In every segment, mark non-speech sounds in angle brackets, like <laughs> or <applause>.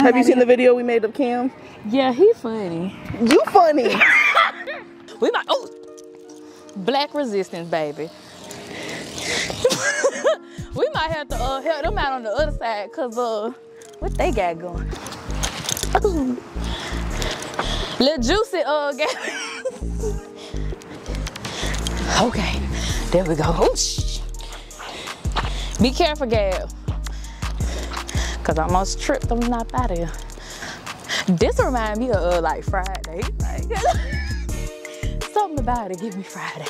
Have you seen the video we made of Cam? Yeah, he funny. You funny. <laughs> we might. Oh, black resistance, baby. <laughs> we might have to uh, help them out on the other side, cause uh, what they got going? Little juicy uh, <laughs> got. okay, there we go. Oosh. Be careful, Gab. Cause I almost tripped them not out of here. This remind me of uh, like Friday. Like, <laughs> something about it give me Friday.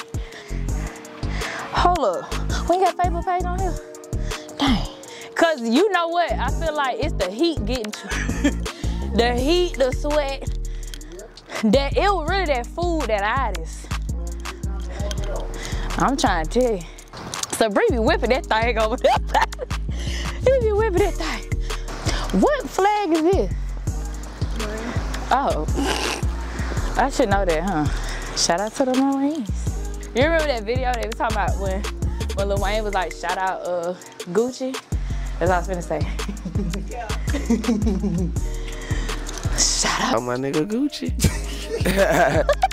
Hold up, we got Facebook page on here? Dang. Cause you know what? I feel like it's the heat getting to <laughs> the heat, the sweat. That it was really that food that I just. I'm trying to tell you. So Bree be whipping that thing over there. <laughs> he be whipping that thing. What flag is this? Oh, <laughs> I should know that, huh? Shout out to the Marines. You remember that video they was talking about when when Lil Wayne was like, shout out uh, Gucci? That's all I was finna say. <laughs> shout out. Oh, my nigga Gucci. <laughs>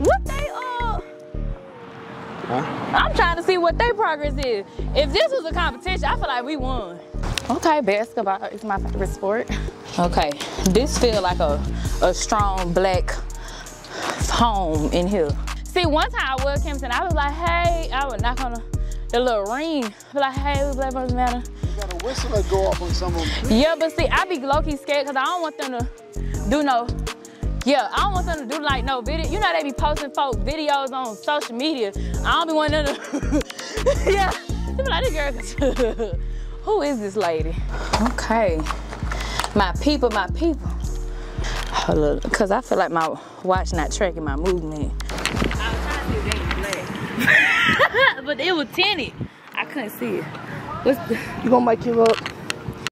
What they uh? I'm trying to see what their progress is. If this was a competition, I feel like we won. Okay, basketball is my favorite sport. Okay, this feel like a, a strong black home in here. See, one time I was Kempton, I was like, hey, I would knock on the, the little ring. Be like, hey, we Black Lives Matter. You got a whistle that go off on some of them. Yeah, but see, I be low-key scared because I don't want them to do no, yeah, I don't want them to do like no video. You know they be posting folk videos on social media. I don't be wanting them to, <laughs> yeah. <laughs> They be like, this girl, <laughs> who is this lady? Okay, my people, my people. Hold up, because I feel like my watch not tracking my movement. I was trying to see if black. but it was tinted. I couldn't see it. What's the, You gonna mic you up?